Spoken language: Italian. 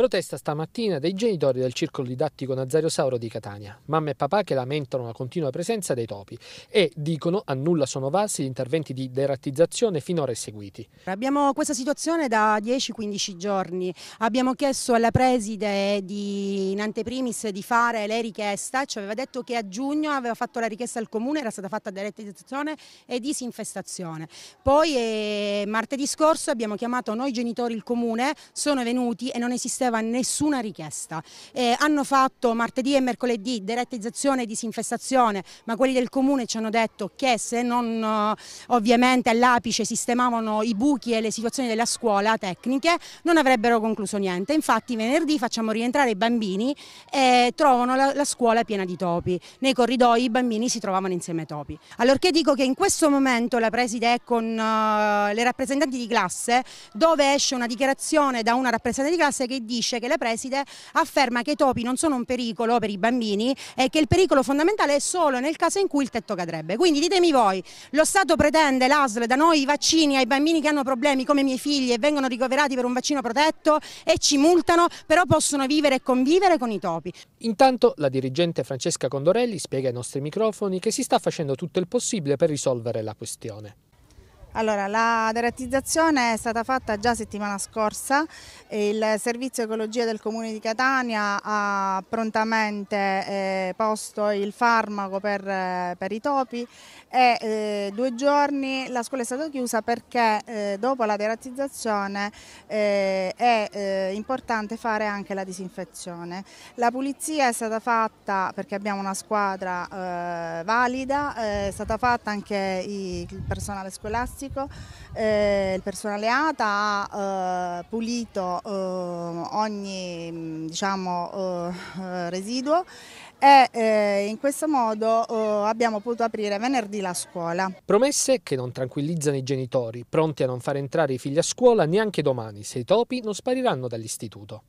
Protesta stamattina dei genitori del circolo didattico Nazario Sauro di Catania. Mamma e papà che lamentano la continua presenza dei topi e dicono a nulla sono valsi gli interventi di derattizzazione finora eseguiti. Abbiamo questa situazione da 10-15 giorni. Abbiamo chiesto alla preside di, in anteprimis di fare le richieste, ci aveva detto che a giugno aveva fatto la richiesta al comune, era stata fatta derattizzazione e disinfestazione. Poi eh, martedì scorso abbiamo chiamato noi genitori il comune, sono venuti e non esisteva riceveva nessuna richiesta. Eh, hanno fatto martedì e mercoledì derettizzazione e disinfestazione, ma quelli del comune ci hanno detto che se non eh, ovviamente all'apice sistemavano i buchi e le situazioni della scuola tecniche non avrebbero concluso niente. Infatti venerdì facciamo rientrare i bambini e trovano la, la scuola piena di topi. Nei corridoi i bambini si trovavano insieme ai topi. Allorché dico che in questo momento la preside è con uh, le rappresentanti di classe dove esce una dichiarazione da una rappresentante di classe che dice che la preside afferma che i topi non sono un pericolo per i bambini e che il pericolo fondamentale è solo nel caso in cui il tetto cadrebbe. Quindi ditemi voi, lo Stato pretende l'ASL da noi i vaccini ai bambini che hanno problemi come i miei figli e vengono ricoverati per un vaccino protetto e ci multano, però possono vivere e convivere con i topi. Intanto la dirigente Francesca Condorelli spiega ai nostri microfoni che si sta facendo tutto il possibile per risolvere la questione. Allora, la derattizzazione è stata fatta già settimana scorsa, il servizio ecologia del comune di Catania ha prontamente eh, posto il farmaco per, eh, per i topi e eh, due giorni la scuola è stata chiusa perché eh, dopo la derattizzazione eh, è eh, importante fare anche la disinfezione. La pulizia è stata fatta perché abbiamo una squadra valida, è stata fatta anche il personale scolastico scolastico, eh, il personale ATA ha eh, pulito eh, ogni diciamo, eh, residuo e eh, in questo modo eh, abbiamo potuto aprire venerdì la scuola. Promesse che non tranquillizzano i genitori, pronti a non far entrare i figli a scuola neanche domani se i topi non spariranno dall'istituto.